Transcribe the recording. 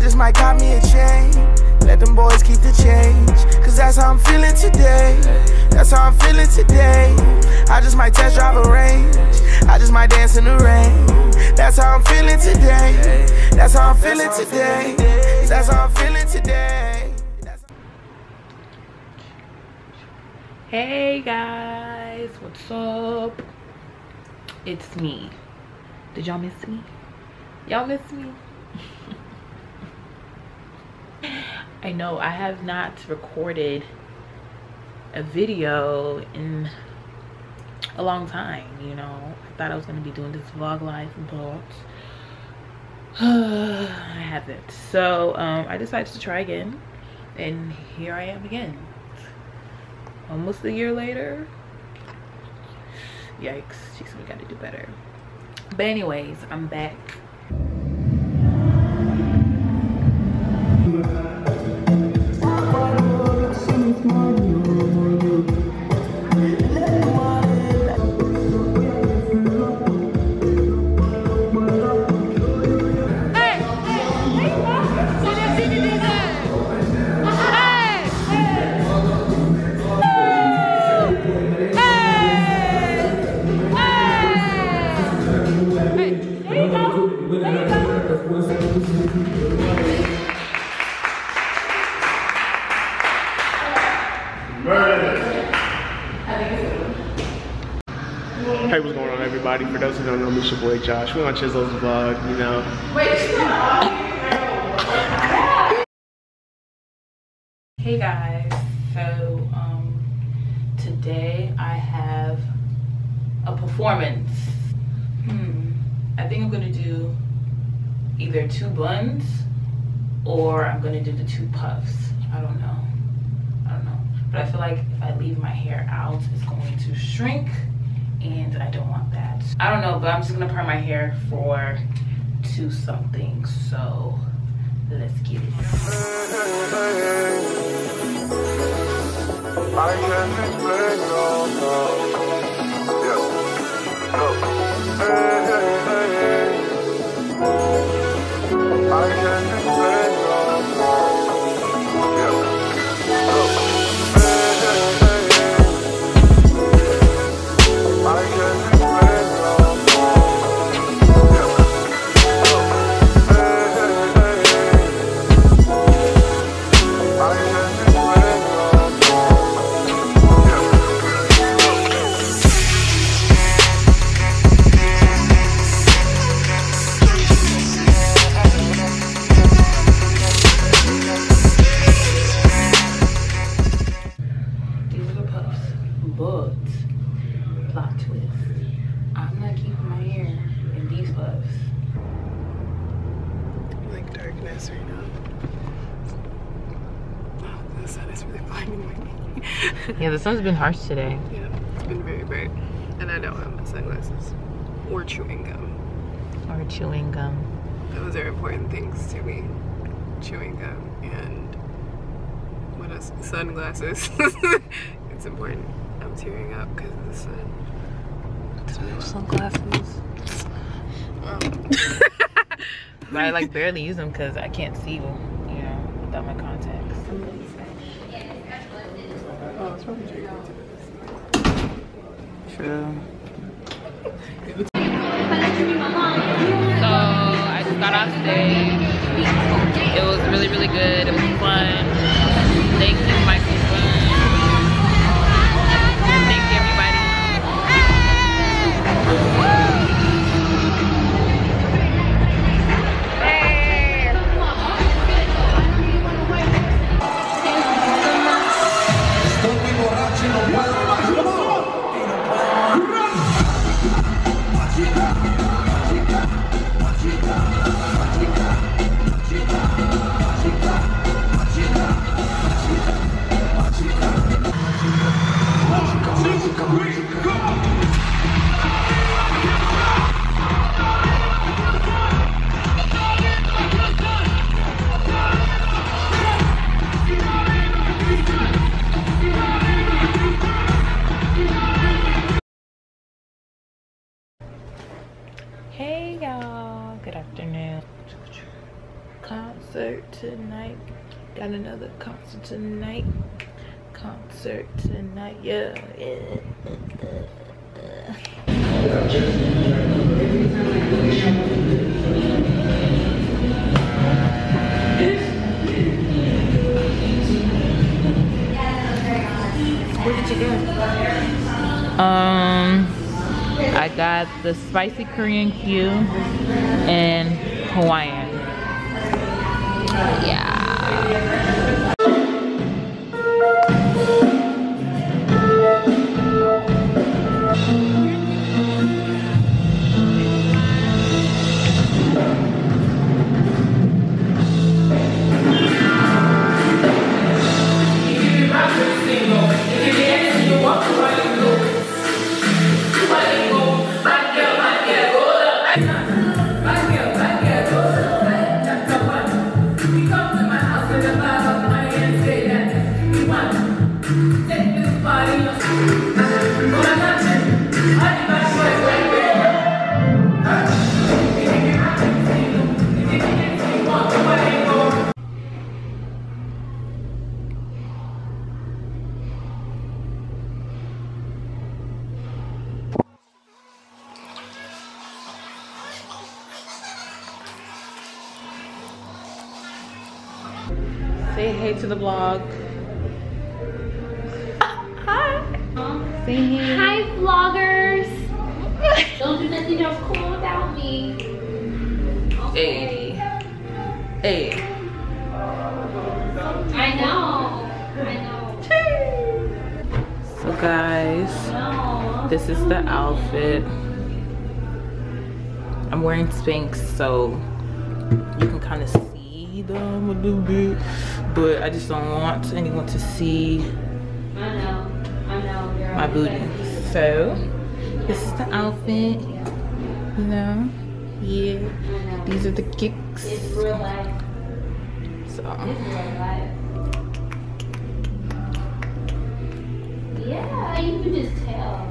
just might cop me a chain. Let them boys keep the change. Cause that's how I'm feeling today. That's how I'm feeling today. I just might test drive a range. I just might dance in the rain. That's how I'm feeling today. That's how I'm feeling today. That's how I'm feeling today. Hey guys, what's up? It's me. Did y'all miss me? Y'all miss me? I know I have not recorded a video in a long time, you know. I thought I was gonna be doing this vlog life, but I haven't. So um, I decided to try again and here I am again. Almost a year later. Yikes, jeez, we gotta do better. But anyways, I'm back Hey, what's going on, everybody? For those who don't know me, it's your boy Josh. We're on Chisel's vlog, you know. Hey guys, so um, today I have a performance. Hmm, I think I'm gonna do either two buns or I'm gonna do the two puffs. I don't know. I don't know. But I feel like if I leave my hair out, it's going to shrink and I don't want that. I don't know, but I'm just gonna part my hair for two something. So let's get it. Darkness right now. Oh, the sun is really blinding me. Yeah, the sun's been harsh today. yeah, it's been very bright. And I don't have my sunglasses or chewing gum. Or chewing gum. Those are important things to me. Chewing gum and what else? Sunglasses. it's important. I'm tearing up because of the sun. Sunglasses. Um, But I like barely use them because I can't see, you know, without my contacts. oh, it's probably true. True. So I just got off stage. It was really, really good. Concert tonight. Got another concert tonight. Concert tonight, yeah. Where did you go? Um, I got the spicy Korean Q and Hawaiian. Yeah. Say hey to the vlog. Say hey. Hi, vloggers. Don't do nothing else cool without me. Okay. Hey. Hey. I know. I know. So guys, this is the outfit. I'm wearing Spanx so you can kind of see them a little bit, but I just don't want anyone to see my booty. So this is the outfit, you know. Yeah, these are the kicks. So. Yeah, you can just tell.